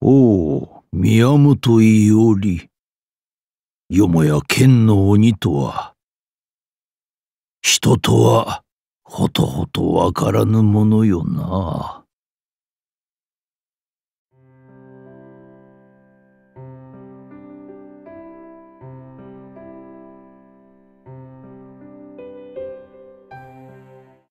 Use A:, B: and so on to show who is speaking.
A: おお、宮本伊織。よもや剣の鬼とは、人とはほとほとわからぬものよな。